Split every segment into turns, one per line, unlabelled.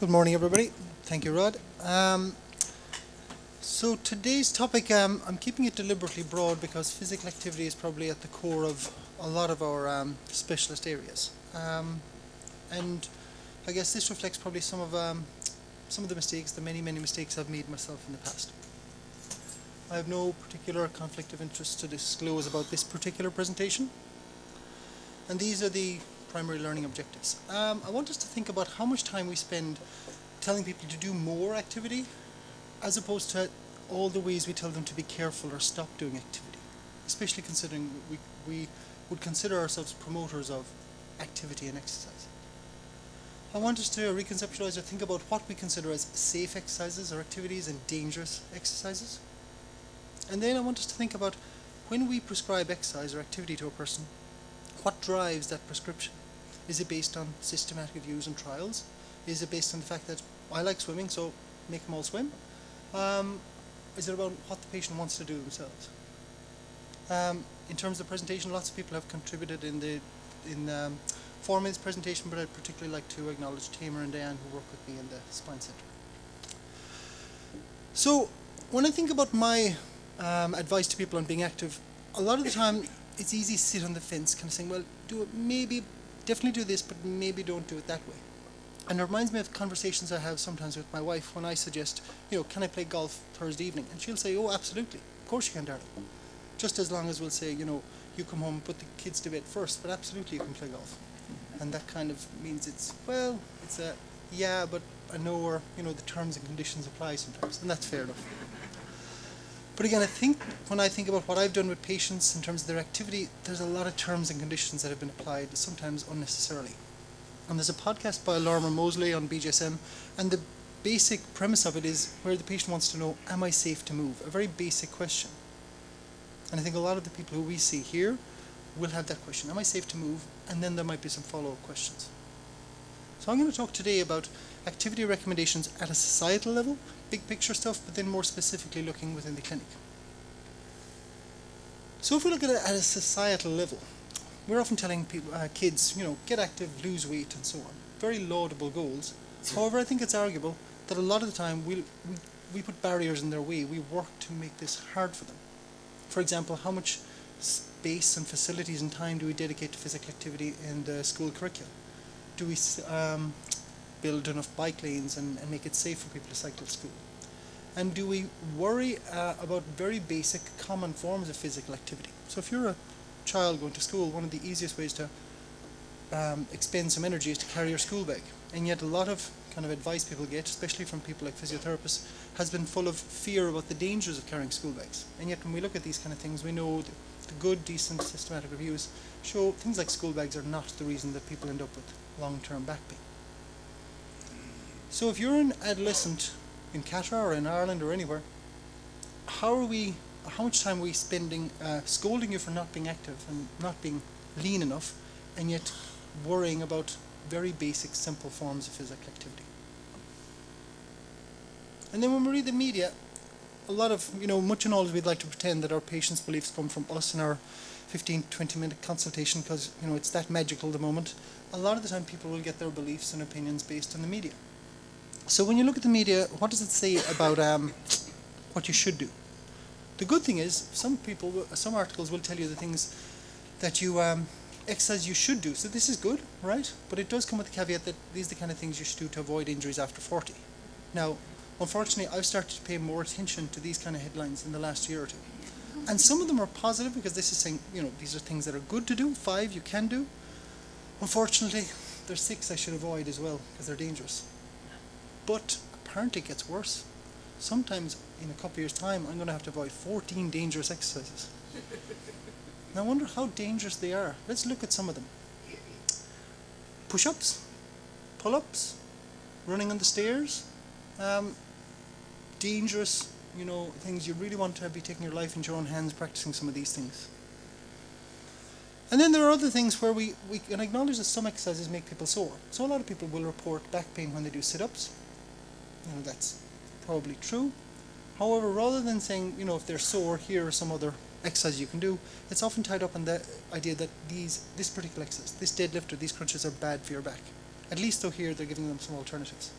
Good morning, everybody. Thank you, Rod. Um, so today's topic, um, I'm keeping it deliberately broad because physical activity is probably at the core of a lot of our um, specialist areas. Um, and I guess this reflects probably some of um, some of the mistakes, the many, many mistakes I've made myself in the past. I have no particular conflict of interest to disclose about this particular presentation. And these are the primary learning objectives. Um, I want us to think about how much time we spend telling people to do more activity as opposed to all the ways we tell them to be careful or stop doing activity, especially considering we, we would consider ourselves promoters of activity and exercise. I want us to reconceptualize or think about what we consider as safe exercises or activities and dangerous exercises. And then I want us to think about when we prescribe exercise or activity to a person, what drives that prescription? Is it based on systematic reviews and trials? Is it based on the fact that I like swimming, so make them all swim? Um, is it about what the patient wants to do themselves? Um, in terms of presentation, lots of people have contributed in the in um, forming this presentation, but I'd particularly like to acknowledge Tamer and Diane who work with me in the Spine Centre. So, when I think about my um, advice to people on being active, a lot of the time it's easy to sit on the fence, kind of saying, well, do it, maybe, definitely do this, but maybe don't do it that way. And it reminds me of conversations I have sometimes with my wife when I suggest, you know, can I play golf Thursday evening? And she'll say, oh, absolutely. Of course you can, darling. Just as long as we'll say, you know, you come home and put the kids to bed first, but absolutely you can play golf. And that kind of means it's, well, it's a, yeah, but I know where, you know, the terms and conditions apply sometimes, and that's fair enough. But again, I think when I think about what I've done with patients in terms of their activity, there's a lot of terms and conditions that have been applied, sometimes unnecessarily. And there's a podcast by Lorimer Moseley on BJSM, and the basic premise of it is where the patient wants to know, am I safe to move? A very basic question. And I think a lot of the people who we see here will have that question, am I safe to move? And then there might be some follow-up questions. So I'm going to talk today about activity recommendations at a societal level, big picture stuff, but then more specifically looking within the clinic. So if we look at it at a societal level, we're often telling people, uh, kids, you know, get active, lose weight, and so on. Very laudable goals. However, I think it's arguable that a lot of the time we'll, we, we put barriers in their way. We work to make this hard for them. For example, how much space and facilities and time do we dedicate to physical activity in the school curriculum? Do we um, build enough bike lanes and, and make it safe for people to cycle to school? And do we worry uh, about very basic common forms of physical activity? So if you're a child going to school, one of the easiest ways to um, expend some energy is to carry your school bag. And yet a lot of kind of advice people get, especially from people like physiotherapists, has been full of fear about the dangers of carrying school bags. And yet when we look at these kind of things, we know good, decent, systematic reviews show things like school bags are not the reason that people end up with long-term back pain. So if you're an adolescent in Qatar or in Ireland or anywhere, how are we, how much time are we spending uh, scolding you for not being active and not being lean enough, and yet worrying about very basic, simple forms of physical activity? And then when we read the media, a lot of, you know, much and all we'd like to pretend that our patients' beliefs come from us in our 15, 20 minute consultation because, you know, it's that magical the moment. A lot of the time people will get their beliefs and opinions based on the media. So when you look at the media, what does it say about um, what you should do? The good thing is, some people, some articles will tell you the things that you um, exercise you should do. So this is good, right? But it does come with the caveat that these are the kind of things you should do to avoid injuries after 40. Now, unfortunately, I've started to pay more attention to these kind of headlines in the last year or two. And some of them are positive because this is saying, you know, these are things that are good to do, five you can do. Unfortunately, there's six I should avoid as well because they're dangerous. But apparently it gets worse. Sometimes in a couple of years' time, I'm going to have to avoid 14 dangerous exercises. now I wonder how dangerous they are. Let's look at some of them. Push-ups, pull-ups, running on the stairs, um, dangerous, you know, things you really want to be taking your life into your own hands, practicing some of these things. And then there are other things where we, we can acknowledge that some exercises make people sore. So a lot of people will report back pain when they do sit-ups. You know, that's probably true. However, rather than saying, you know, if they're sore, here are some other exercises you can do, it's often tied up in the idea that these, this particular exercise, this deadlift or these crunches are bad for your back. At least though here they're giving them some alternatives.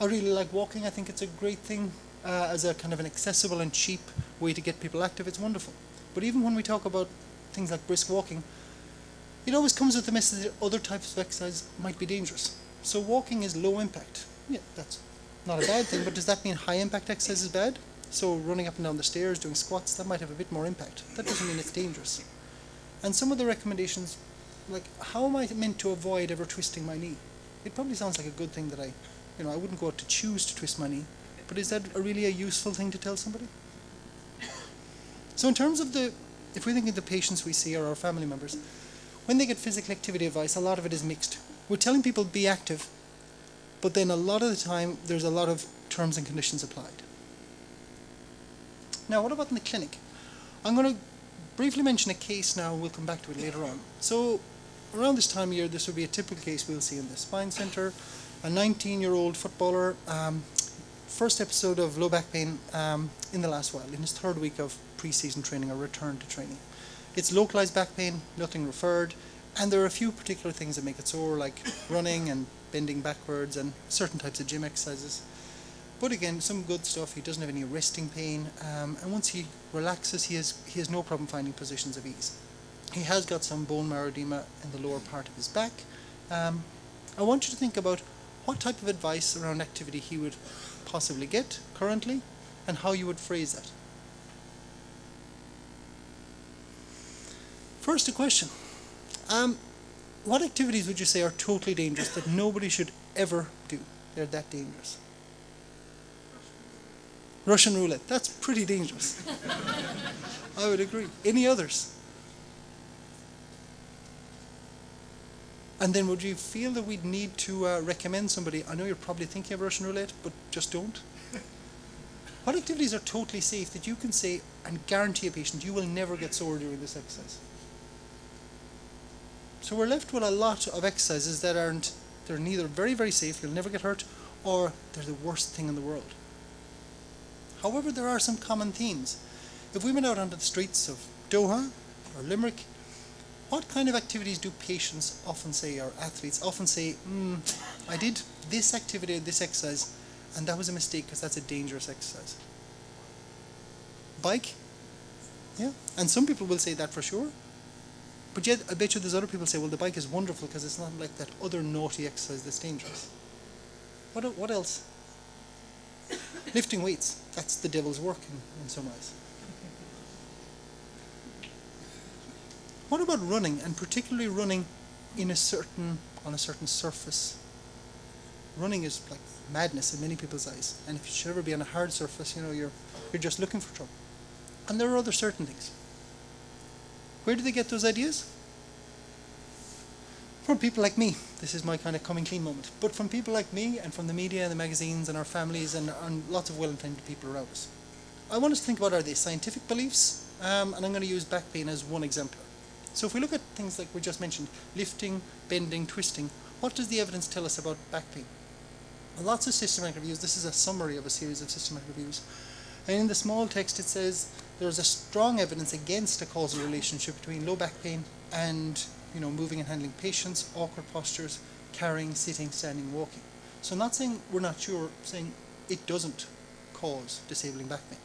I really like walking. I think it's a great thing uh, as a kind of an accessible and cheap way to get people active. It's wonderful. But even when we talk about things like brisk walking, it always comes with the message that other types of exercise might be dangerous. So walking is low impact. Yeah, that's not a bad thing, but does that mean high impact exercise is bad? So running up and down the stairs, doing squats, that might have a bit more impact. That doesn't mean it's dangerous. And some of the recommendations, like how am I meant to avoid ever twisting my knee? It probably sounds like a good thing that I, you know, I wouldn't go out to choose to twist my knee, but is that a really a useful thing to tell somebody? So in terms of the, if we think of the patients we see or our family members, when they get physical activity advice, a lot of it is mixed. We're telling people be active, but then a lot of the time there's a lot of terms and conditions applied. Now, what about in the clinic? I'm going to briefly mention a case now, we'll come back to it later on. So, around this time of year, this would be a typical case we'll see in the spine centre. A 19 year old footballer, um, first episode of low back pain um, in the last while, in his third week of pre season training or return to training. It's localized back pain, nothing referred, and there are a few particular things that make it sore, like running and bending backwards and certain types of gym exercises. But again, some good stuff. He doesn't have any resting pain, um, and once he relaxes, he has he has no problem finding positions of ease. He has got some bone marrow edema in the lower part of his back. Um, I want you to think about what type of advice around activity he would possibly get currently, and how you would phrase that. First, a question. Um, what activities would you say are totally dangerous that nobody should ever do? They're that dangerous. Russian roulette. That's pretty dangerous. I would agree. Any others? And then would you feel that we'd need to uh, recommend somebody? I know you're probably thinking of Russian roulette, but just don't. what activities are totally safe that you can say and guarantee a patient you will never get sore during this exercise? So we're left with a lot of exercises that aren't, they're neither very, very safe, you'll never get hurt, or they're the worst thing in the world. However, there are some common themes. If we went out onto the streets of Doha or Limerick, what kind of activities do patients often say, or athletes often say, mm, I did this activity this exercise, and that was a mistake because that's a dangerous exercise? Bike? Yeah, and some people will say that for sure. But yet, I bet you there's other people say, well, the bike is wonderful because it's not like that other naughty exercise that's dangerous. What, what else? Lifting weights. That's the devil's work in, in some ways. What about running, and particularly running in a certain on a certain surface? Running is like madness in many people's eyes, and if you should ever be on a hard surface, you know you're you're just looking for trouble. And there are other certain things. Where do they get those ideas? From people like me. This is my kind of coming clean moment. But from people like me and from the media and the magazines and our families and, and lots of well-intended people around us. I want us to think about are they scientific beliefs? Um, and I'm going to use back pain as one example. So if we look at things like we just mentioned, lifting, bending, twisting, what does the evidence tell us about back pain? Well, lots of systematic reviews. This is a summary of a series of systematic reviews. And in the small text it says there's a strong evidence against a causal relationship between low back pain and you know moving and handling patients, awkward postures, carrying, sitting, standing, walking. So not saying we're not sure, saying it doesn't cause disabling back pain.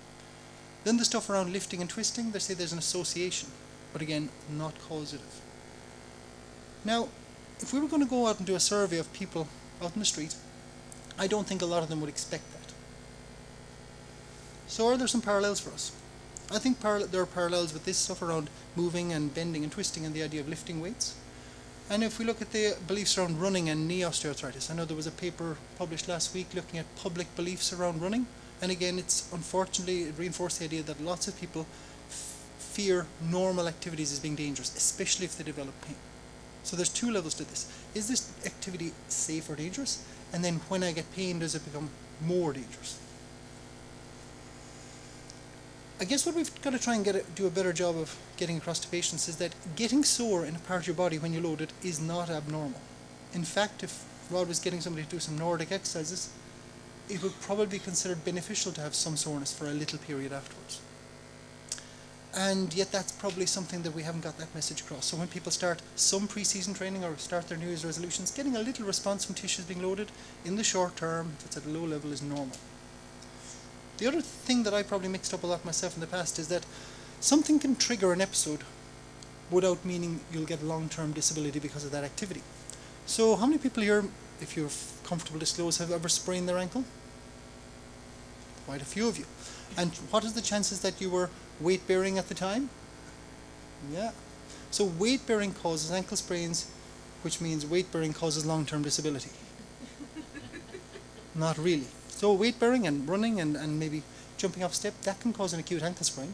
Then the stuff around lifting and twisting, they say there's an association, but again, not causative. Now, if we were going to go out and do a survey of people out in the street, I don't think a lot of them would expect that. So are there some parallels for us? I think there are parallels with this stuff around moving and bending and twisting and the idea of lifting weights. And if we look at the beliefs around running and knee osteoarthritis, I know there was a paper published last week looking at public beliefs around running. And again, it's unfortunately it reinforced the idea that lots of people fear normal activities as being dangerous, especially if they develop pain. So there's two levels to this. Is this activity safe or dangerous? And then when I get pain, does it become more dangerous? I guess what we've got to try and get a, do a better job of getting across to patients is that getting sore in a part of your body when you load it is not abnormal. In fact, if Rod was getting somebody to do some Nordic exercises, it would probably be considered beneficial to have some soreness for a little period afterwards. And yet, that's probably something that we haven't got that message across. So, when people start some pre season training or start their New Year's resolutions, getting a little response from tissues being loaded in the short term, if it's at a low level, is normal. The other thing that I probably mixed up a lot myself in the past is that something can trigger an episode without meaning you'll get long term disability because of that activity. So, how many people here, if you're comfortable disclose, have ever sprained their ankle? Quite a few of you. And what is the chances that you were weight bearing at the time? Yeah. So weight bearing causes ankle sprains, which means weight bearing causes long term disability. Not really. So weight bearing and running and, and maybe jumping off step, that can cause an acute ankle sprain.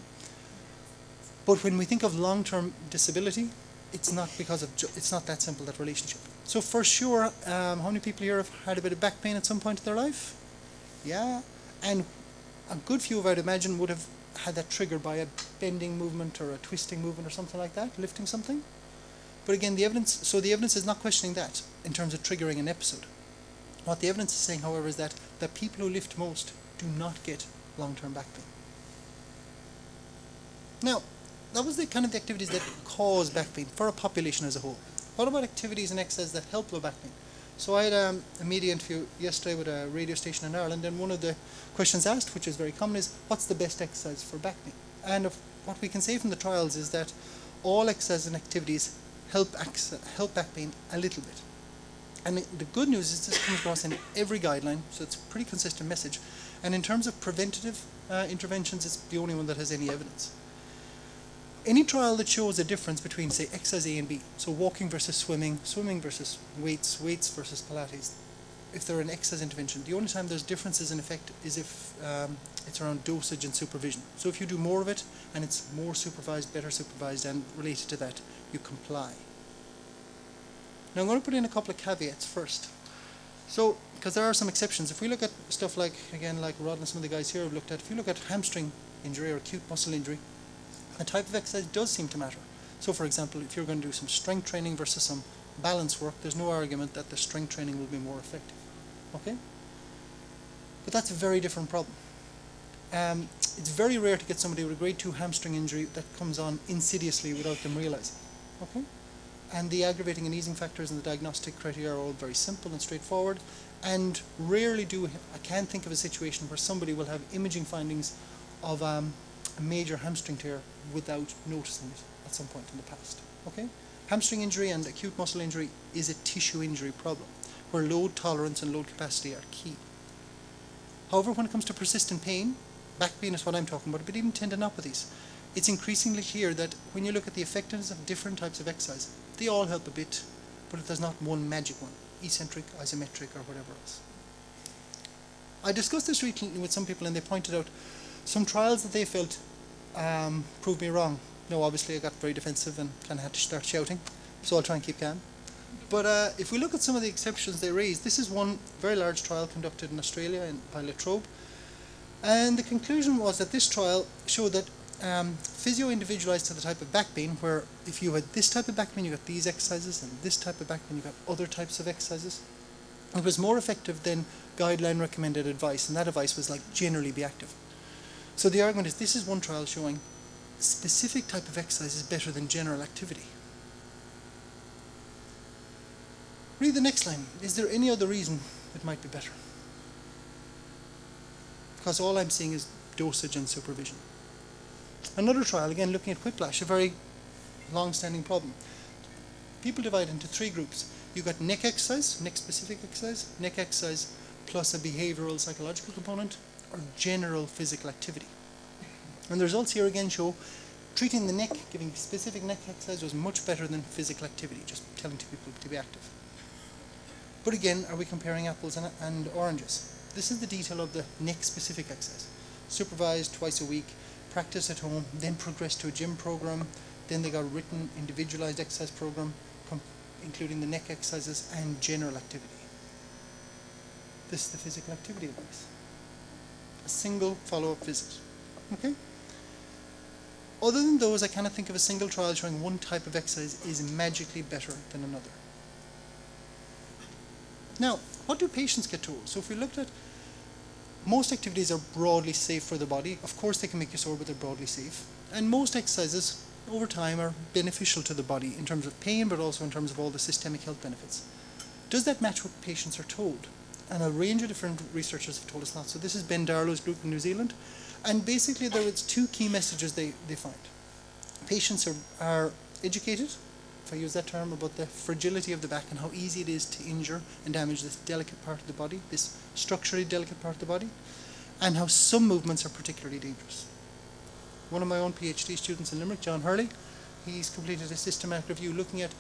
But when we think of long term disability, it's not because of it's not that simple that relationship. So for sure, um, how many people here have had a bit of back pain at some point in their life? Yeah, and a good few, of I'd imagine, would have had that triggered by a bending movement or a twisting movement or something like that, lifting something. But again, the evidence, so the evidence is not questioning that in terms of triggering an episode. What the evidence is saying, however, is that the people who lift most do not get long-term back pain. Now, that was the kind of the activities that cause back pain for a population as a whole. What about activities and exercises that help low back pain? So I had um, a media interview yesterday with a radio station in Ireland, and one of the questions asked, which is very common, is what's the best exercise for back pain? And what we can say from the trials is that all exercises and activities help help back pain a little bit. And the good news is this comes across in every guideline, so it's a pretty consistent message. And in terms of preventative uh, interventions, it's the only one that has any evidence any trial that shows a difference between, say, exercise A and B, so walking versus swimming, swimming versus weights, weights versus Pilates, if they're an exercise intervention, the only time there's differences in effect is if um, it's around dosage and supervision. So if you do more of it and it's more supervised, better supervised, and related to that, you comply. Now I'm going to put in a couple of caveats first. So, because there are some exceptions. If we look at stuff like, again, like Rod and some of the guys here have looked at, if you look at hamstring injury or acute muscle injury, the type of exercise does seem to matter. So for example, if you're going to do some strength training versus some balance work, there's no argument that the strength training will be more effective. Okay? But that's a very different problem. Um, it's very rare to get somebody with a grade 2 hamstring injury that comes on insidiously without them realizing. Okay? And the aggravating and easing factors and the diagnostic criteria are all very simple and straightforward. And rarely do I can't think of a situation where somebody will have imaging findings of um, a major hamstring tear without noticing it at some point in the past. Okay? Hamstring injury and acute muscle injury is a tissue injury problem where load tolerance and load capacity are key. However, when it comes to persistent pain, back pain is what I'm talking about, but even tendinopathies, it's increasingly clear that when you look at the effectiveness of different types of exercise, they all help a bit, but there's not one magic one, eccentric, isometric, or whatever else. I discussed this recently with some people and they pointed out some trials that they felt um, proved me wrong. No, obviously I got very defensive and kind of had to start shouting, so I'll try and keep calm. But uh, if we look at some of the exceptions they raised, this is one very large trial conducted in Australia in, by La Trobe. And the conclusion was that this trial showed that um, physio individualized to the type of back pain, where if you had this type of back pain, you got these exercises, and this type of back pain, you got other types of exercises. It was more effective than guideline recommended advice, and that advice was like generally be active. So the argument is this is one trial showing specific type of exercise is better than general activity. Read the next line. Is there any other reason it might be better? Because all I'm seeing is dosage and supervision. Another trial, again looking at whiplash, a very long-standing problem. People divide into three groups. You've got neck exercise, neck specific exercise, neck exercise plus a behavioral psychological component, or general physical activity. And the results here again show treating the neck, giving specific neck exercise was much better than physical activity, just telling people to be active. But again, are we comparing apples and, and oranges? This is the detail of the neck specific exercise. Supervised twice a week, practice at home, then progress to a gym program, then they got a written individualized exercise program, including the neck exercises and general activity. This is the physical activity advice a single follow-up visit. Okay? Other than those, I cannot think of a single trial showing one type of exercise is magically better than another. Now, what do patients get told? So if we looked at most activities are broadly safe for the body. Of course, they can make you sore, but they're broadly safe. And most exercises, over time, are beneficial to the body in terms of pain, but also in terms of all the systemic health benefits. Does that match what patients are told? And a range of different researchers have told us that. So this is Ben Darlow's group in New Zealand. And basically, there is two key messages they, they find. Patients are, are educated if I use that term, about the fragility of the back and how easy it is to injure and damage this delicate part of the body, this structurally delicate part of the body, and how some movements are particularly dangerous. One of my own PhD students in Limerick, John Hurley, he's completed a systematic review looking at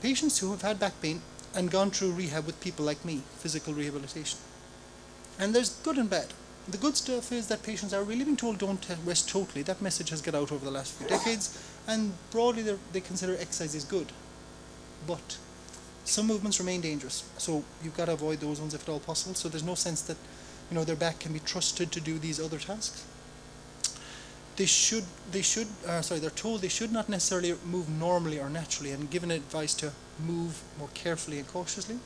patients who have had back pain and gone through rehab with people like me, physical rehabilitation. And there's good and bad. The good stuff is that patients are really being told don't rest totally. That message has got out over the last few decades, and broadly they consider exercise is good. But some movements remain dangerous, so you've got to avoid those ones if at all possible. So there's no sense that you know their back can be trusted to do these other tasks. They should, they should, uh, sorry, they're told they should not necessarily move normally or naturally, and given advice to move more carefully and cautiously.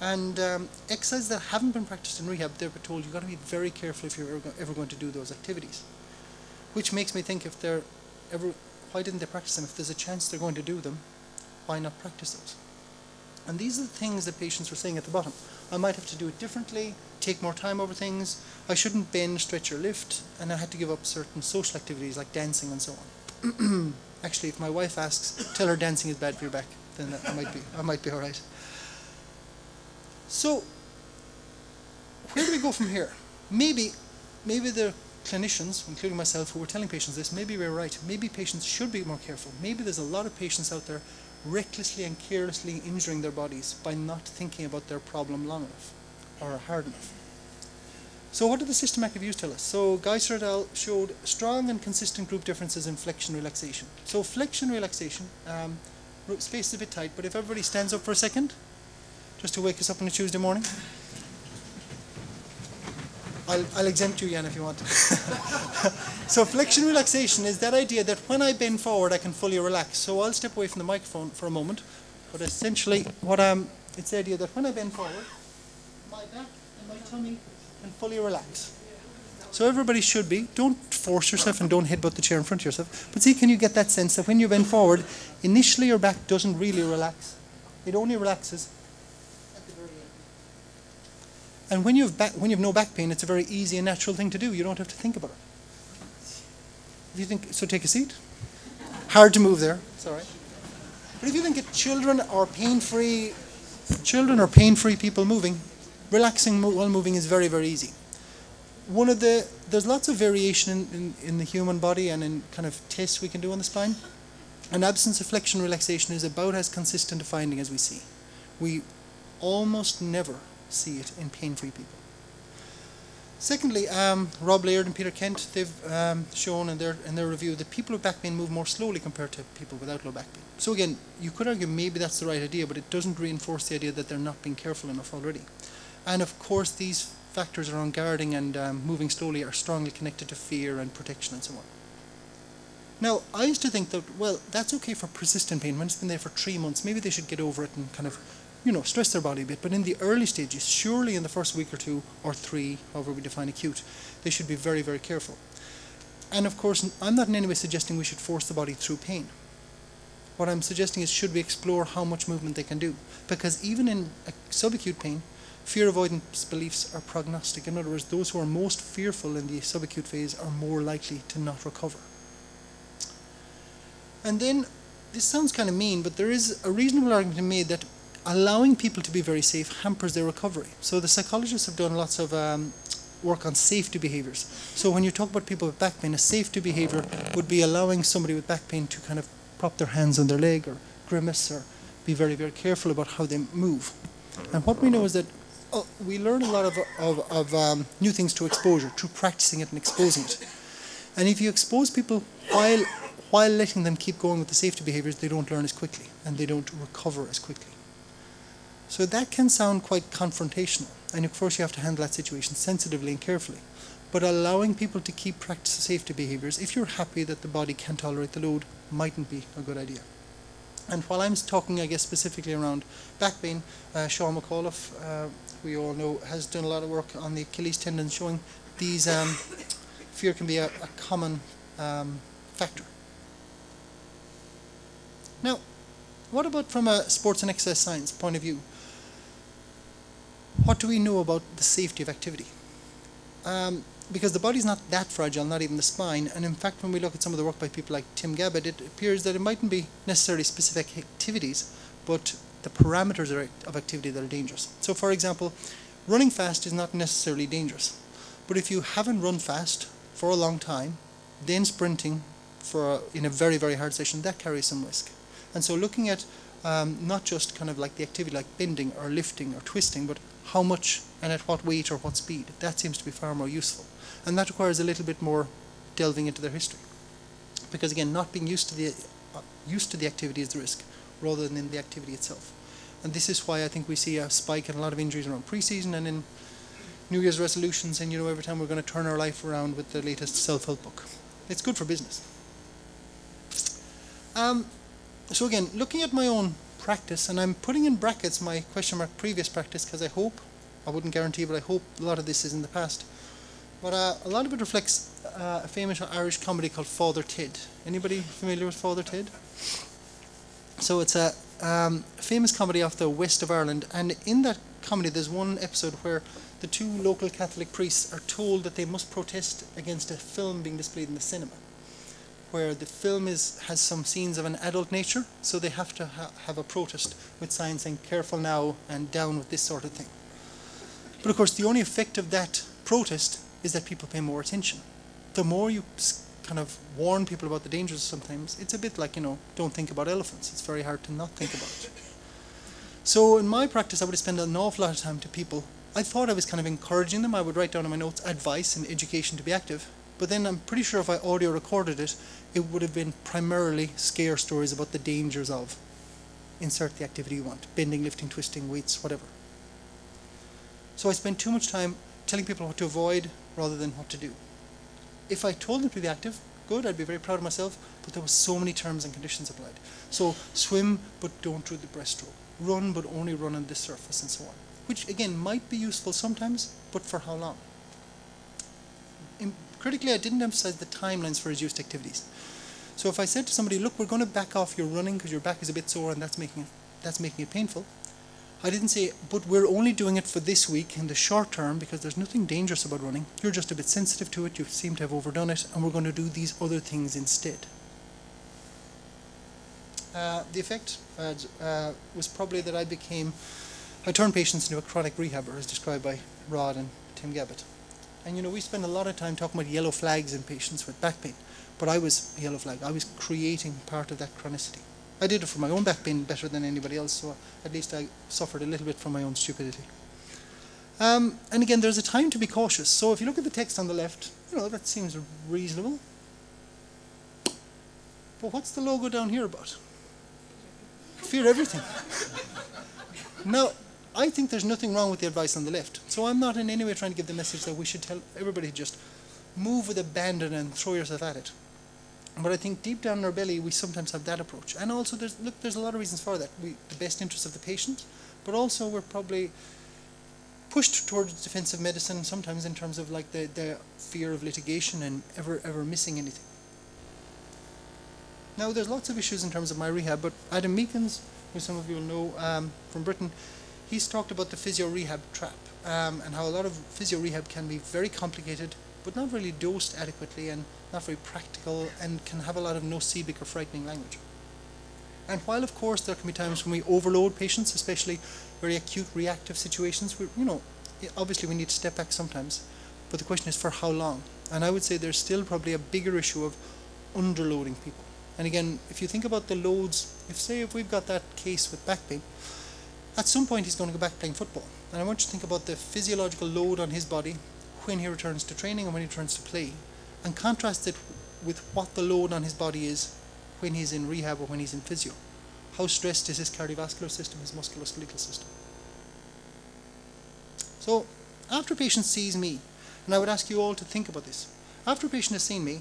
And um, exercises that haven't been practiced in rehab, they're told you've got to be very careful if you're ever, ever going to do those activities. Which makes me think if they're ever, why didn't they practice them? If there's a chance they're going to do them, why not practice those? And these are the things that patients were saying at the bottom. I might have to do it differently, take more time over things, I shouldn't bend, stretch or lift, and I had to give up certain social activities like dancing and so on. Actually, if my wife asks, tell her dancing is bad for your back, then I might be, I might be alright. So, where do we go from here? Maybe, maybe the clinicians, including myself, who were telling patients this, maybe we're right. Maybe patients should be more careful. Maybe there's a lot of patients out there recklessly and carelessly injuring their bodies by not thinking about their problem long enough or hard enough. So what did the systematic reviews tell us? So Geisser et al. showed strong and consistent group differences in flexion relaxation. So flexion relaxation, um, space is a bit tight, but if everybody stands up for a second, just to wake us up on a Tuesday morning. I'll, I'll exempt you, Jan, if you want. so flexion relaxation is that idea that when I bend forward, I can fully relax. So I'll step away from the microphone for a moment. But essentially, what um, it's the idea that when I bend forward, my back and my tummy can fully relax. So everybody should be. Don't force yourself and don't headbutt the chair in front of yourself. But see, can you get that sense that when you bend forward, initially your back doesn't really relax. It only relaxes and when you've, back, when you've no back pain, it's a very easy and natural thing to do. You don't have to think about it. If you think, so take a seat. Hard to move there, sorry. But if you think of children or pain-free, children or pain-free people moving, relaxing while moving is very, very easy. One of the, there's lots of variation in, in, in the human body and in kind of tests we can do on the spine. An absence of flexion relaxation is about as consistent a finding as we see. We almost never see it in pain-free people. Secondly, um, Rob Laird and Peter Kent, they've um, shown in their, in their review that people with back pain move more slowly compared to people without low back pain. So again, you could argue maybe that's the right idea, but it doesn't reinforce the idea that they're not being careful enough already. And of course, these factors around guarding and um, moving slowly are strongly connected to fear and protection and so on. Now, I used to think that, well, that's okay for persistent pain. When it's been there for three months, maybe they should get over it and kind of you know, stress their body a bit. But in the early stages, surely in the first week or two, or three, however we define acute, they should be very, very careful. And of course, I'm not in any way suggesting we should force the body through pain. What I'm suggesting is should we explore how much movement they can do? Because even in subacute pain, fear avoidance beliefs are prognostic. In other words, those who are most fearful in the subacute phase are more likely to not recover. And then, this sounds kind of mean, but there is a reasonable argument made that allowing people to be very safe hampers their recovery. So the psychologists have done lots of um, work on safety behaviors. So when you talk about people with back pain, a safety behavior would be allowing somebody with back pain to kind of prop their hands on their leg or grimace or be very, very careful about how they move. And what we know is that oh, we learn a lot of, of, of um, new things to exposure, through practicing it and exposing it. And if you expose people while, while letting them keep going with the safety behaviors, they don't learn as quickly and they don't recover as quickly. So that can sound quite confrontational, and of course you have to handle that situation sensitively and carefully. But allowing people to keep practice safety behaviours, if you're happy that the body can tolerate the load, mightn't be a good idea. And while I'm talking, I guess, specifically around back pain, uh, Sean McAuliffe, uh, we all know, has done a lot of work on the Achilles tendon, showing these um, fear can be a, a common um, factor. Now, what about from a sports and exercise science point of view? What do we know about the safety of activity? Um, because the body's not that fragile, not even the spine, and in fact, when we look at some of the work by people like Tim Gabbett, it appears that it mightn't be necessarily specific activities, but the parameters of activity that are dangerous. So, for example, running fast is not necessarily dangerous, but if you haven't run fast for a long time, then sprinting for a, in a very very hard session, that carries some risk. And so, looking at um, not just kind of like the activity like bending or lifting or twisting, but how much and at what weight or what speed, that seems to be far more useful. And that requires a little bit more delving into their history. Because again, not being used to the uh, used to the activity is the risk, rather than in the activity itself. And this is why I think we see a spike in a lot of injuries around preseason and in New Year's resolutions and you know every time we're going to turn our life around with the latest self-help book. It's good for business. Um, so again, looking at my own practice, and I'm putting in brackets my question mark previous practice because I hope, I wouldn't guarantee, but I hope a lot of this is in the past. But uh, a lot of it reflects uh, a famous Irish comedy called Father Ted. Anybody familiar with Father Ted? So it's a um, famous comedy off the west of Ireland, and in that comedy, there's one episode where the two local Catholic priests are told that they must protest against a film being displayed in the cinema, where the film is has some scenes of an adult nature, so they have to ha- have a protest with signs saying "Careful now" and "Down with this sort of thing." But of course, the only effect of that protest is that people pay more attention. The more you kind of warn people about the dangers sometimes, it's a bit like, you know, don't think about elephants. It's very hard to not think about. So in my practice, I would spend an awful lot of time to people. I thought I was kind of encouraging them. I would write down in my notes advice and education to be active. But then I'm pretty sure if I audio recorded it, it would have been primarily scare stories about the dangers of insert the activity you want bending, lifting, twisting, weights, whatever. So I spent too much time telling people what to avoid rather than what to do if I told them to be active, good, I'd be very proud of myself, but there were so many terms and conditions applied. So swim, but don't do the breaststroke. Run, but only run on this surface, and so on. Which, again, might be useful sometimes, but for how long? Critically, I didn't emphasize the timelines for reduced activities. So if I said to somebody, look, we're going to back off your running because your back is a bit sore and that's making it, that's making it painful, I didn't say, but we're only doing it for this week in the short term because there's nothing dangerous about running. You're just a bit sensitive to it, you seem to have overdone it, and we're going to do these other things instead. Uh, the effect uh, was probably that I became, I turned patients into a chronic rehabber, as described by Rod and Tim Gabbett. And you know, we spend a lot of time talking about yellow flags in patients with back pain, but I was yellow flag. I was creating part of that chronicity. I did it for my own back pain better than anybody else, so at least I suffered a little bit from my own stupidity. Um, and again, there's a time to be cautious. So if you look at the text on the left, you know, that seems reasonable. But what's the logo down here about? Fear everything. now, I think there's nothing wrong with the advice on the left. So I'm not in any way trying to give the message that we should tell everybody to just move with abandon and throw yourself at it. But I think deep down in our belly, we sometimes have that approach. And also, there's, look, there's a lot of reasons for that. We, the best interest of the patient, but also we're probably pushed towards defensive medicine sometimes in terms of like the, the fear of litigation and ever, ever missing anything. Now, there's lots of issues in terms of my rehab, but Adam Meakins, who some of you will know um, from Britain, he's talked about the physio rehab trap um, and how a lot of physio rehab can be very complicated but not really dosed adequately and not very practical and can have a lot of nocebic or frightening language. And while, of course, there can be times when we overload patients, especially very acute reactive situations, we, you know, obviously we need to step back sometimes. But the question is for how long? And I would say there's still probably a bigger issue of underloading people. And again, if you think about the loads, if say if we've got that case with back pain, at some point he's going to go back playing football. And I want you to think about the physiological load on his body when he returns to training and when he returns to play, and contrast it with what the load on his body is when he's in rehab or when he's in physio. How stressed is his cardiovascular system, his musculoskeletal system? So, after a patient sees me, and I would ask you all to think about this, after a patient has seen me,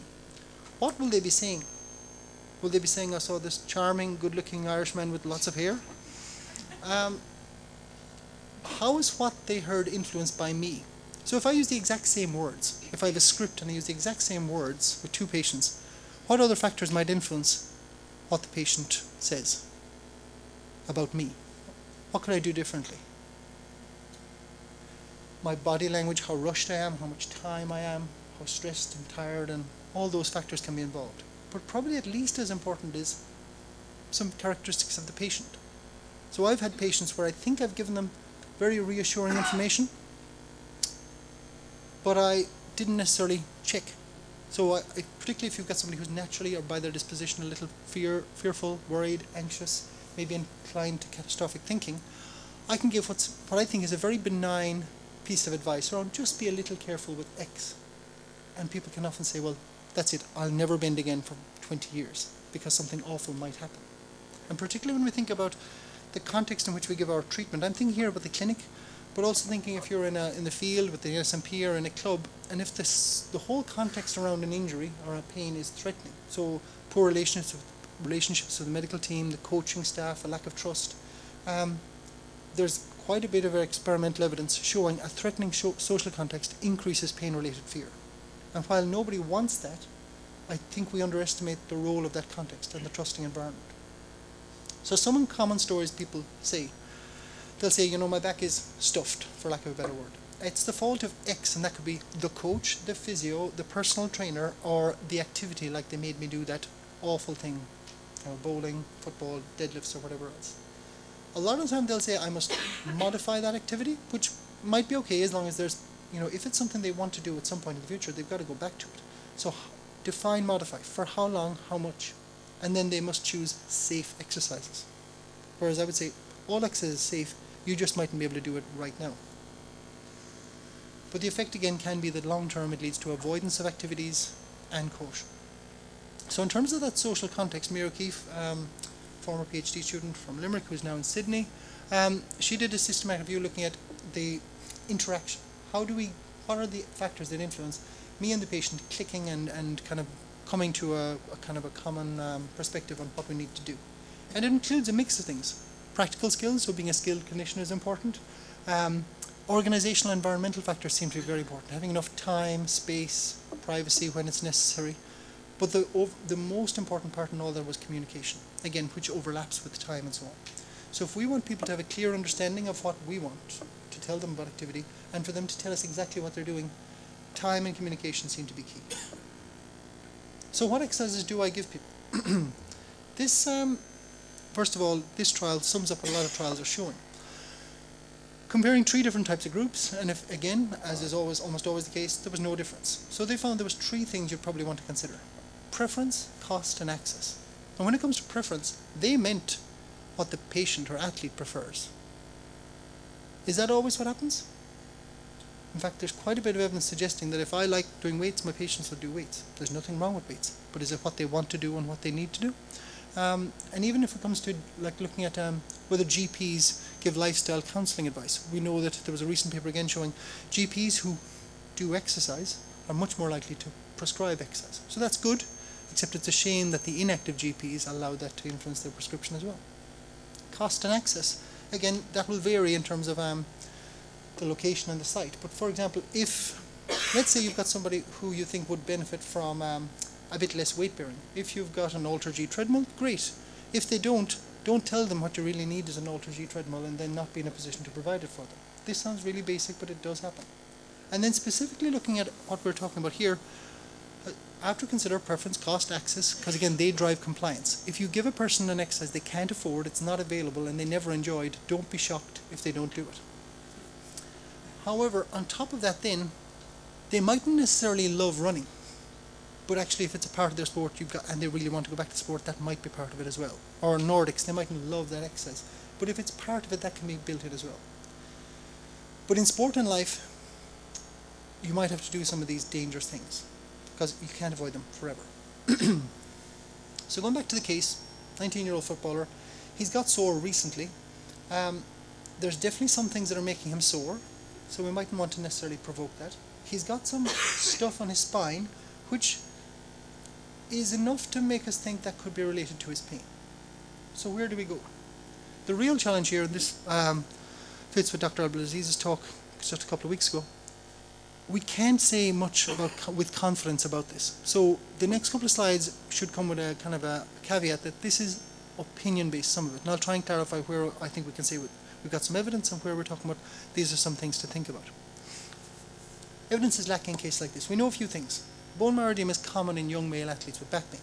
what will they be saying? Will they be saying, I saw this charming, good looking Irishman with lots of hair? Um, how is what they heard influenced by me? So if I use the exact same words, if I have a script and I use the exact same words with two patients, what other factors might influence what the patient says about me? What could I do differently? My body language, how rushed I am, how much time I am, how stressed and tired, and all those factors can be involved. But probably at least as important is some characteristics of the patient. So I've had patients where I think I've given them very reassuring information, but I didn't necessarily check. So I, I, particularly if you've got somebody who's naturally or by their disposition a little fear, fearful, worried, anxious, maybe inclined to catastrophic thinking, I can give what's what I think is a very benign piece of advice around just be a little careful with X. And people can often say, well, that's it, I'll never bend again for 20 years because something awful might happen. And particularly when we think about the context in which we give our treatment, I'm thinking here about the clinic, but also thinking if you're in, a, in the field with the SNP or in a club, and if this, the whole context around an injury or a pain is threatening. So poor relationships with, relationships with the medical team, the coaching staff, a lack of trust. Um, there's quite a bit of experimental evidence showing a threatening social context increases pain-related fear. And while nobody wants that, I think we underestimate the role of that context and the trusting environment. So some common stories people say, they'll say, you know, my back is stuffed, for lack of a better word. It's the fault of X, and that could be the coach, the physio, the personal trainer, or the activity, like they made me do that awful thing, you know, bowling, football, deadlifts, or whatever else. A lot of the time they'll say I must modify that activity, which might be okay as long as there's, you know, if it's something they want to do at some point in the future, they've got to go back to it. So define modify, for how long, how much, and then they must choose safe exercises. Whereas I would say all exercise is safe, you just mightn't be able to do it right now. But the effect again can be that long term it leads to avoidance of activities and caution. So in terms of that social context, Mira O'Keeffe, um, former PhD student from Limerick who's now in Sydney, um, she did a systematic review looking at the interaction. How do we, what are the factors that influence me and the patient clicking and, and kind of coming to a, a kind of a common um, perspective on what we need to do. And it includes a mix of things. Practical skills, so being a skilled clinician is important. Um, organizational environmental factors seem to be very important. Having enough time, space, privacy when it's necessary. But the, the most important part in all that was communication, again, which overlaps with time and so on. So if we want people to have a clear understanding of what we want, to tell them about activity, and for them to tell us exactly what they're doing, time and communication seem to be key. So what exercises do I give people? this, um, first of all, this trial sums up what a lot of trials are showing. Comparing three different types of groups, and if, again, as is always almost always the case, there was no difference. So they found there was three things you'd probably want to consider. Preference, cost, and access. And when it comes to preference, they meant what the patient or athlete prefers. Is that always what happens? In fact, there's quite a bit of evidence suggesting that if I like doing weights, my patients will do weights. There's nothing wrong with weights, but is it what they want to do and what they need to do? Um, and even if it comes to like looking at um, whether GPs give lifestyle counselling advice, we know that there was a recent paper again showing GPs who do exercise are much more likely to prescribe exercise. So that's good, except it's a shame that the inactive GPs allow that to influence their prescription as well. Cost and access, again, that will vary in terms of um, the location and the site. But for example, if, let's say you've got somebody who you think would benefit from um, a bit less weight bearing. If you've got an AlterG treadmill, great. If they don't, don't tell them what you really need is an AlterG treadmill and then not be in a position to provide it for them. This sounds really basic, but it does happen. And then specifically looking at what we're talking about here, uh, after consider preference, cost, access, because again, they drive compliance. If you give a person an exercise they can't afford, it's not available, and they never enjoyed, don't be shocked if they don't do it. However, on top of that then, they mightn't necessarily love running. But actually, if it's a part of their sport you've got, and they really want to go back to sport, that might be part of it as well. Or Nordics, they mightn't love that exercise. But if it's part of it, that can be built in as well. But in sport and life, you might have to do some of these dangerous things because you can't avoid them forever. so going back to the case, 19-year-old footballer, he's got sore recently. Um, there's definitely some things that are making him sore so we mightn't want to necessarily provoke that. He's got some stuff on his spine which is enough to make us think that could be related to his pain. So where do we go? The real challenge here, and this um, fits with Dr. Abdelaziz's talk just a couple of weeks ago, we can't say much about with confidence about this. So the next couple of slides should come with a kind of a caveat that this is opinion based, some of it. And I'll try and clarify where I think we can say we- we've got some evidence and where we're talking about these are some things to think about. Evidence is lacking in cases like this. We know a few things. Bone marrow edema is common in young male athletes with back pain.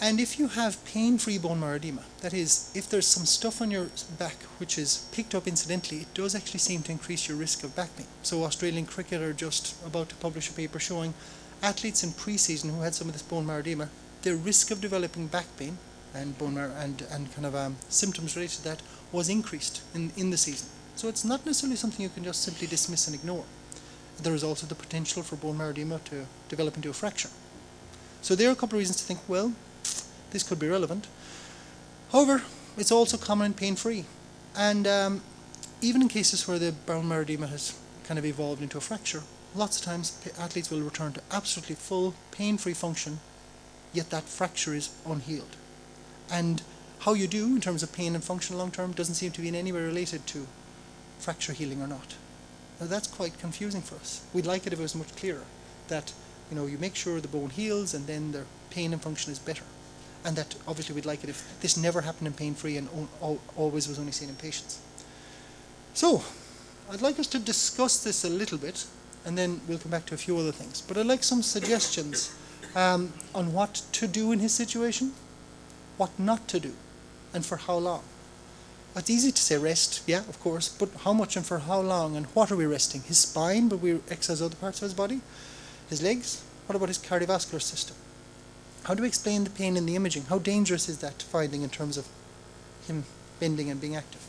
And if you have pain-free bone marrow edema, that is, if there's some stuff on your back which is picked up incidentally, it does actually seem to increase your risk of back pain. So Australian Cricket are just about to publish a paper showing athletes in pre-season who had some of this bone marrow edema, their risk of developing back pain and bone marrow and, and kind of um, symptoms related to that was increased in, in the season. So it's not necessarily something you can just simply dismiss and ignore. There is also the potential for bone marrow edema to develop into a fracture. So there are a couple of reasons to think, well, this could be relevant. However, it's also common and pain-free. And um, even in cases where the bone marrow edema has kind of evolved into a fracture, lots of times athletes will return to absolutely full pain-free function, yet that fracture is unhealed. And how you do in terms of pain and function long term doesn't seem to be in any way related to fracture healing or not. Now that's quite confusing for us. We'd like it if it was much clearer that you know you make sure the bone heals and then the pain and function is better. And that obviously we'd like it if this never happened in pain free and always was only seen in patients. So, I'd like us to discuss this a little bit and then we'll come back to a few other things. But I'd like some suggestions um, on what to do in his situation, what not to do, and for how long. It's easy to say rest, yeah, of course, but how much and for how long and what are we resting? His spine, but we exercise other parts of his body? His legs? What about his cardiovascular system? How do we explain the pain in the imaging? How dangerous is that finding in terms of him bending and being active?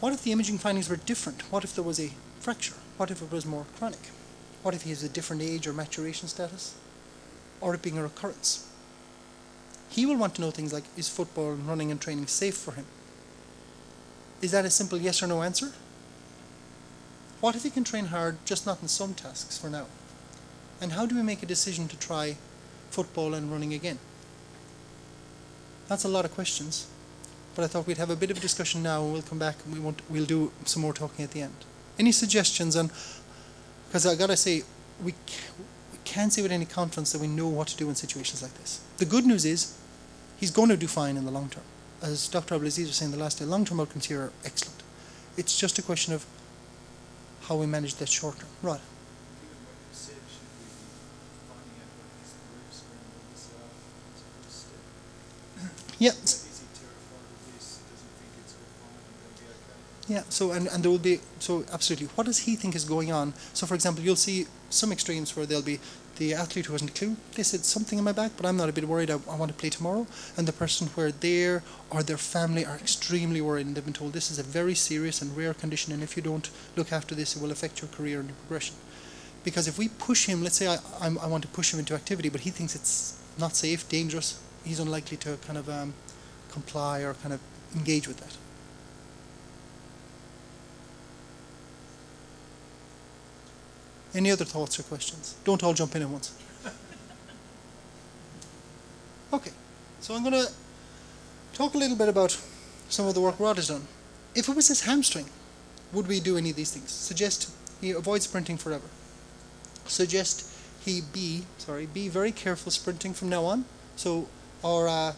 What if the imaging findings were different? What if there was a fracture? What if it was more chronic? What if he has a different age or maturation status? Or it being a recurrence? He will want to know things like is football and running and training safe for him? Is that a simple yes or no answer? What if he can train hard, just not in some tasks for now? And how do we make a decision to try football and running again? That's a lot of questions, but I thought we'd have a bit of a discussion now, and we'll come back and we won't, we'll do some more talking at the end. Any suggestions on? Because I gotta say, we we can't say with any confidence that we know what to do in situations like this. The good news is, he's going to do fine in the long term. As Dr. Abdulaziz was saying the last day, long term outcomes here are excellent. It's just a question of how we manage that short term. Right.
Given what you said, should we be finding out what his beliefs around all this are as a first step?
Yeah.
Is he terrified of this? Does he think it's all fine and going to be okay?
Yeah, so and, and there will be so absolutely. What does he think is going on? So for example, you'll see some extremes where there'll be the athlete who hasn't a clue. They said something in my back, but I'm not a bit worried. I, I want to play tomorrow. And the person who where they or their family are extremely worried and they've been told this is a very serious and rare condition, and if you don't look after this, it will affect your career and your progression. Because if we push him, let's say I, I'm, I want to push him into activity, but he thinks it's not safe, dangerous, he's unlikely to kind of um, comply or kind of engage with that. Any other thoughts or questions? Don't all jump in at once. Okay, so I'm going to talk a little bit about some of the work Rod has done. If it was his hamstring, would we do any of these things? Suggest he avoid sprinting forever. Suggest he be sorry be very careful sprinting from now on. So or uh,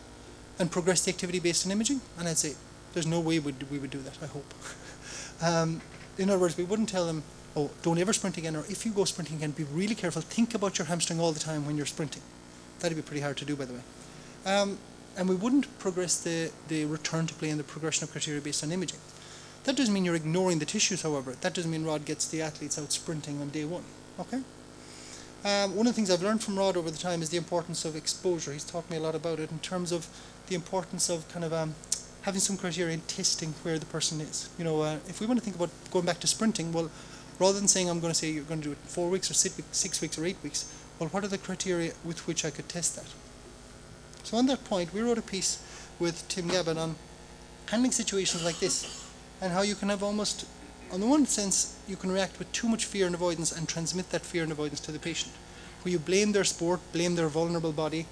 and progress the activity based on imaging. And I'd say there's no way would we would do that. I hope. um, in other words, we wouldn't tell them, oh, don't ever sprint again, or if you go sprinting again, be really careful. Think about your hamstring all the time when you're sprinting. That'd be pretty hard to do, by the way. Um, and we wouldn't progress the, the return to play and the progression of criteria based on imaging. That doesn't mean you're ignoring the tissues, however. That doesn't mean Rod gets the athletes out sprinting on day one. Okay? Um, one of the things I've learned from Rod over the time is the importance of exposure. He's taught me a lot about it in terms of the importance of kind of um, having some criteria and testing where the person is. You know, uh, if we want to think about going back to sprinting, well, rather than saying I'm going to say you're going to do it in four weeks or six, weeks- or eight weeks, well, what are the criteria with which I could test that? So on that point, we wrote a piece with Tim Gabbett on handling situations like this and how you can have almost, on the one sense, you can react with too much fear and avoidance and transmit that fear and avoidance to the patient, where you blame their sport, blame their vulnerable body,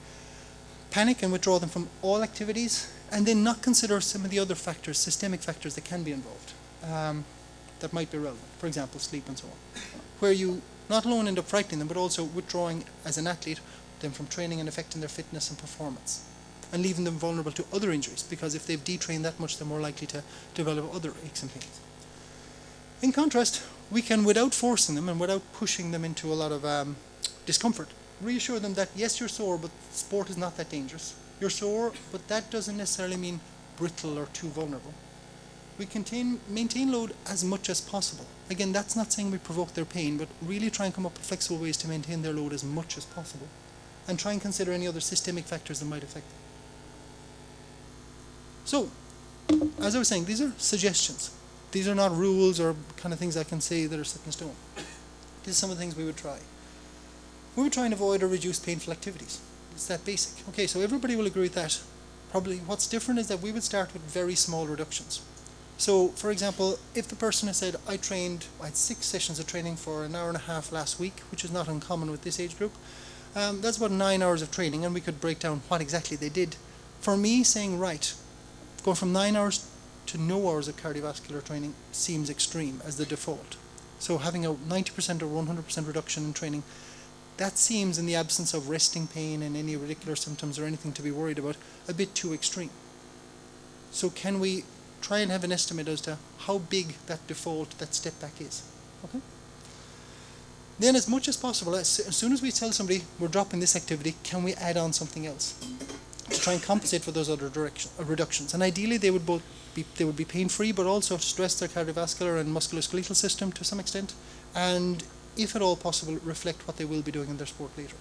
panic and withdraw them from all activities, and then not consider some of the other factors, systemic factors that can be involved, um, that might be relevant. For example, sleep and so on. where you not alone end up frightening them, but also withdrawing as an athlete them from training and affecting their fitness and performance, and leaving them vulnerable to other injuries because if they've detrained that much, they're more likely to develop other aches and pains. In contrast, we can, without forcing them and without pushing them into a lot of um, discomfort, reassure them that yes, you're sore, but sport is not that dangerous. You're sore, but that doesn't necessarily mean brittle or too vulnerable. We contain, maintain load as much as possible. Again, that's not saying we provoke their pain, but really try and come up with flexible ways to maintain their load as much as possible. And try and consider any other systemic factors that might affect them. So, as I was saying, these are suggestions. These are not rules or kind of things I can say that are set in stone. These are some of the things we would try. We would try and avoid or reduce painful activities. It's that basic. Okay, so everybody will agree with that. Probably what's different is that we would start with very small reductions. So, for example, if the person has said, I trained, I had six sessions of training for an hour and a half last week, which is not uncommon with this age group, um, that's about nine hours of training, and we could break down what exactly they did. For me, saying, right, going from nine hours to no hours of cardiovascular training seems extreme as the default. So, having a 90% or 100% reduction in training, that seems, in the absence of resting pain and any radicular symptoms or anything to be worried about, a bit too extreme. So, can we try and have an estimate as to how big that default, that step back is? Okay? Then, as much as possible, as, as soon as we tell somebody we're dropping this activity, can we add on something else to try and compensate for those other direction, uh, reductions? And ideally, they would both be, they would be pain free, but also stress their cardiovascular and musculoskeletal system to some extent, and if at all possible, reflect what they will be doing in their sport later.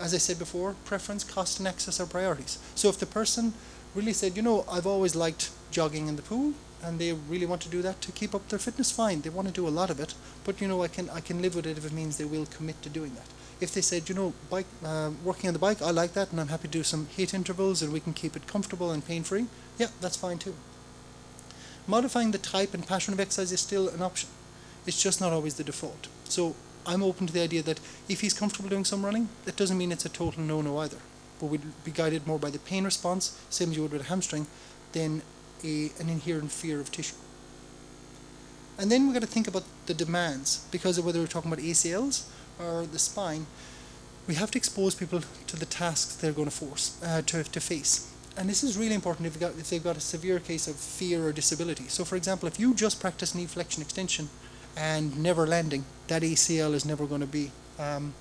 As I said before, preference, cost, and access are priorities. So if the person really said, you know, I've always liked jogging in the pool, and they really want to do that to keep up their fitness, fine. They want to do a lot of it, but you know, I can I can live with it if it means they will commit to doing that. If they said, you know, bike uh, working on the bike, I like that, and I'm happy to do some HIIT intervals, and we can keep it comfortable and pain free, yeah, that's fine too. Modifying the type and pattern of exercise is still an option. It's just not always the default. So I'm open to the idea that if he's comfortable doing some running, that doesn't mean it's a total no-no either. But we'd be guided more by the pain response, same as you would with a hamstring, than a, an inherent fear of tissue. And then we've got to think about the demands, because of whether we're talking about ACLs or the spine, we have to expose people to the tasks they're going to force, uh, to, to face. And this is really important if, got, if they've got a severe case of fear or disability. So for example, if you just practice knee flexion extension and never landing, that ACL is never going to be um,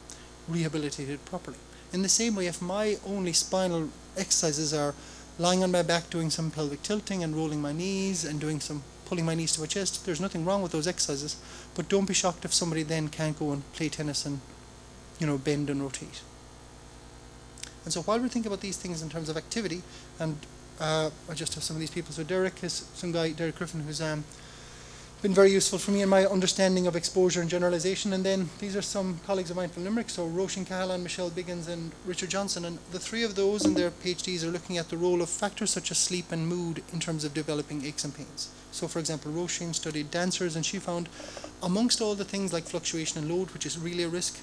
rehabilitated properly. In the same way, if my only spinal exercises are lying on my back doing some pelvic tilting and rolling my knees and doing some pulling my knees to my chest. There's nothing wrong with those exercises, but don't be shocked if somebody then can't go and play tennis and, you know, bend and rotate. And so while we think about these things in terms of activity, and uh, I just have some of these people. So Derek is some guy, Derek Griffin, who's um, been very useful for me in my understanding of exposure and generalization. And then these are some colleagues of mine from Limerick, so Roisin Cahalan, Michelle Biggins, and Richard Johnston. And the three of those in their PhDs are looking at the role of factors such as sleep and mood in terms of developing aches and pains. So, for example, Roisin studied dancers, and she found, amongst all the things like fluctuation in load, which is really a risk,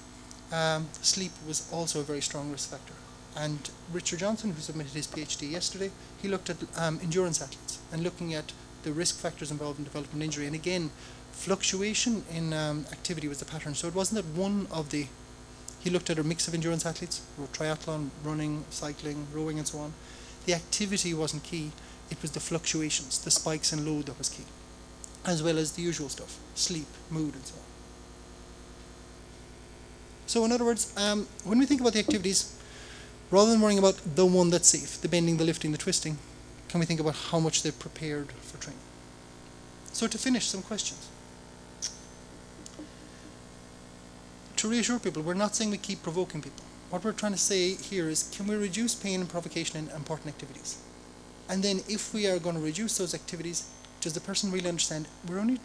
um, sleep was also a very strong risk factor. And Richard Johnston, who submitted his PhD yesterday, he looked at um, endurance athletes and looking at the risk factors involved in developing injury. And again, fluctuation in um, activity was the pattern. So it wasn't that one of the, he looked at a mix of endurance athletes, triathlon, running, cycling, rowing, and so on. The activity wasn't key, it was the fluctuations, the spikes and load that was key, as well as the usual stuff sleep, mood, and so on. So, in other words, um, when we think about the activities, rather than worrying about the one that's safe, the bending, the lifting, the twisting, can we think about how much they're prepared for training? So to finish, some questions. To reassure people, we're not saying we keep provoking people. What we're trying to say here is, can we reduce pain and provocation in important activities? And then if we are going to reduce those activities, does the person really understand we're only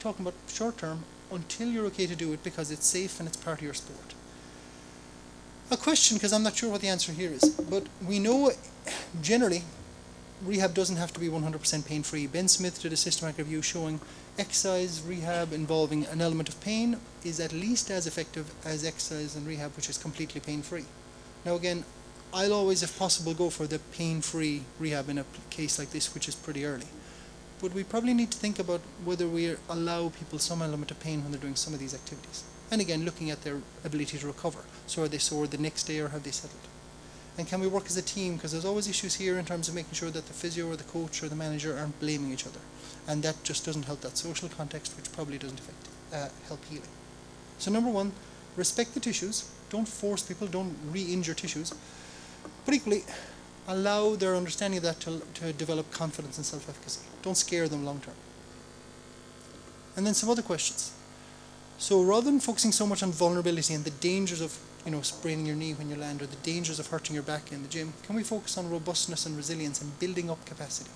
talking about short term until you're okay to do it because it's safe and it's part of your sport? A question, because I'm not sure what the answer here is, but we know generally rehab doesn't have to be 100% pain free. Ben Smith did a systematic review showing exercise rehab involving an element of pain is at least as effective as exercise and rehab which is completely pain free. Now again, I'll always if possible go for the pain free rehab in a case like this which is pretty early. but we probably need to think about whether we allow people some element of pain when they're doing some of these activities. And again, looking at their ability to recover. So are they sore the next day or have they settled? And can we work as a team? Because there's always issues here in terms of making sure that the physio or the coach or the manager aren't blaming each other. And that just doesn't help that social context, which probably doesn't affect, uh, help healing. So number one, respect the tissues. Don't force people, don't re-injure tissues. But equally, allow their understanding of that to, to develop confidence and self-efficacy. Don't scare them long term. And then some other questions. So rather than focusing so much on vulnerability and the dangers of you know spraining your knee when you land or the dangers of hurting your back in the gym, can we focus on robustness and resilience and building up capacity?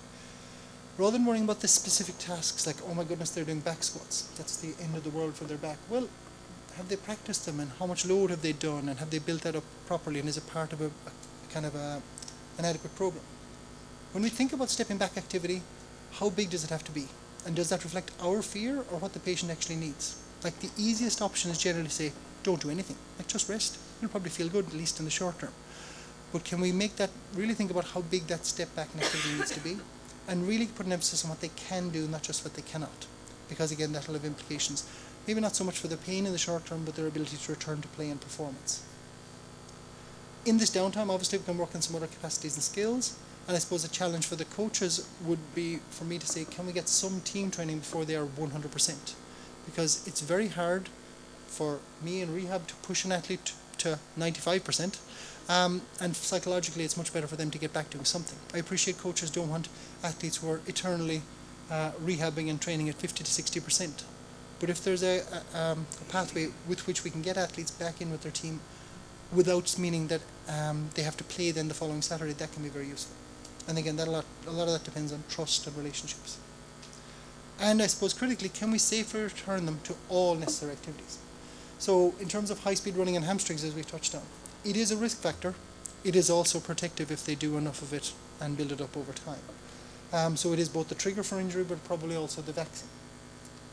Rather than worrying about the specific tasks like, oh my goodness, they're doing back squats, that's the end of the world for their back. Well, have they practiced them and how much load have they done and have they built that up properly and is it part of a, a kind of a, an adequate program? When we think about stepping back activity, how big does it have to be? And does that reflect our fear or what the patient actually needs? Like the easiest option is generally say, don't do anything. Like just rest. You'll probably feel good, at least in the short term. But can we make that, really think about how big that step back in activity needs to be? And really put an emphasis on what they can do, not just what they cannot. Because again, that'll have implications. Maybe not so much for the pain in the short term, but their ability to return to play and performance. In this downtime, obviously we can work on some other capacities and skills. And I suppose a challenge for the coaches would be for me to say, can we get some team training before they are 100%? Because it's very hard for me in rehab to push an athlete to 95%. Um, and psychologically, it's much better for them to get back doing something. I appreciate coaches don't want athletes who are eternally uh, rehabbing and training at 50 to 60%. But if there's a, a, um, a, pathway with which we can get athletes back in with their team without meaning that um, they have to play then the following Saturday, that can be very useful. And again, that a lot, a lot of that depends on trust and relationships. And I suppose critically, can we safely return them to all necessary activities? So in terms of high-speed running and hamstrings, as we touched on, it is a risk factor. It is also protective if they do enough of it and build it up over time. Um, so it is both the trigger for injury, but probably also the vaccine.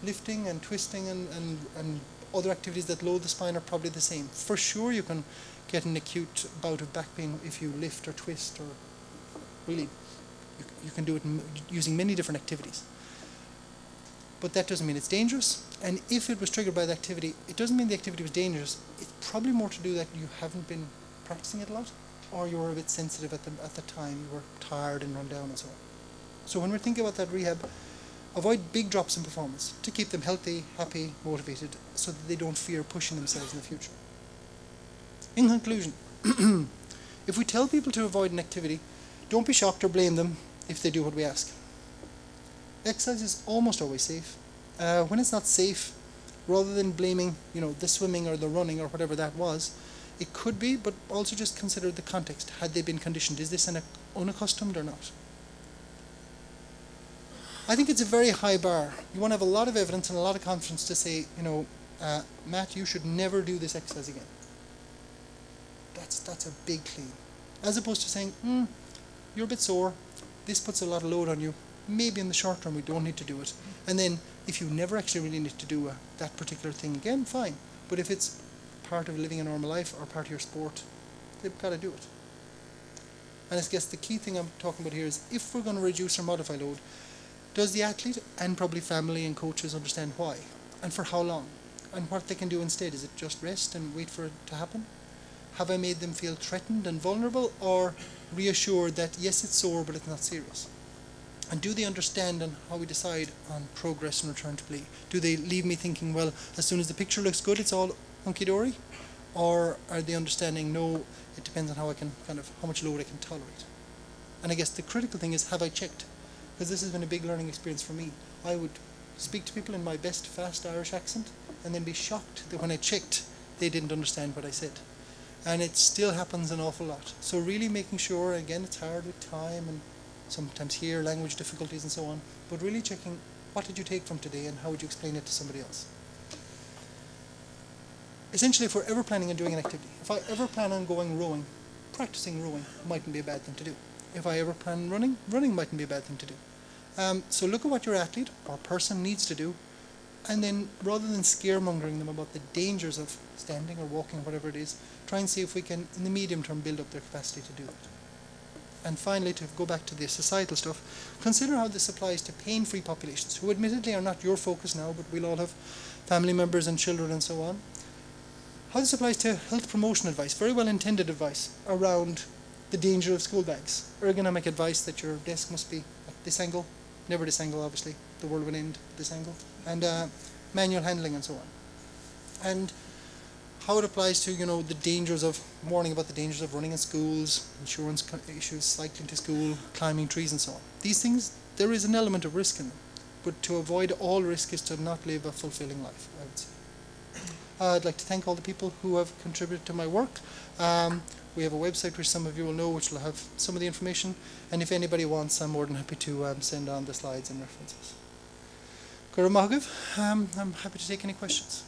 Lifting and twisting and, and, and other activities that load the spine are probably the same. For sure, you can get an acute bout of back pain if you lift or twist or really you, you can do it using many different activities but that doesn't mean it's dangerous. And if it was triggered by the activity it doesn't mean the activity was dangerous. It's probably more to do that you haven't been practicing it a lot or you were a bit sensitive at the, at the time. You were tired and run down and so on. So when we're thinking about that rehab avoid big drops in performance to keep them healthy happy motivated so that they don't fear pushing themselves in the future. In conclusion if we tell people to avoid an activity don't be shocked or blame them if they do what we ask. Exercise is almost always safe. Uh, when it's not safe, rather than blaming, you know, the swimming or the running or whatever that was, it could be, but also just consider the context. Had they been conditioned? Is this an unaccustomed or not? I think it's a very high bar. You want to have a lot of evidence and a lot of confidence to say, you know, uh, Matt, you should never do this exercise again. That's that's a big claim, as opposed to saying, hmm, you're a bit sore, this puts a lot of load on you, maybe in the short term we don't need to do it. And then if you never actually really need to do a, that particular thing again, fine. But if it's part of living a normal life or part of your sport, they've got to do it. And I guess the key thing I'm talking about here is if we're going to reduce or modify load, does the athlete and probably family and coaches understand why and for how long and what they can do instead? Is it just rest and wait for it to happen? Have I made them feel threatened and vulnerable or reassured that yes, it's sore, but it's not serious? And do they understand on how we decide on progress and return to play? Do they leave me thinking, well, as soon as the picture looks good, it's all hunky dory? Or are they understanding, no, it depends on how I can kind of, how much load I can tolerate? And I guess the critical thing is, have I checked? Because this has been a big learning experience for me. I would speak to people in my best fast Irish accent and then be shocked that when I checked, they didn't understand what I said and it still happens an awful lot. So really making sure, again, it's hard with time and sometimes hear language difficulties and so on, but really checking what did you take from today and how would you explain it to somebody else. Essentially, if we're ever planning on doing an activity, if I ever plan on going rowing, practicing rowing mightn't be a bad thing to do. If I ever plan running, running mightn't be a bad thing to do. Um, so look at what your athlete or person needs to do and then rather than scaremongering them about the dangers of standing or walking, whatever it is, try and see if we can, in the medium term, build up their capacity to do that. And finally, to go back to the societal stuff, consider how this applies to pain-free populations, who admittedly are not your focus now, but we'll all have family members and children and so on. How this applies to health promotion advice, very well intended advice around the danger of school bags, ergonomic advice that your desk must be at this angle, never this angle obviously, the world will end at this angle, and uh, manual handling and so on. And how it applies to you know the dangers of warning about the dangers of running in schools, insurance issues, cycling to school, climbing trees, and so on. These things there is an element of risk in them, but to avoid all risk is to not live a fulfilling life. I would say. Uh, I'd like to thank all the people who have contributed to my work. Um, we have a website which some of you will know, which will have some of the information. And if anybody wants, I'm more than happy to um, send on the slides and references. Guru um, I'm happy to take any questions.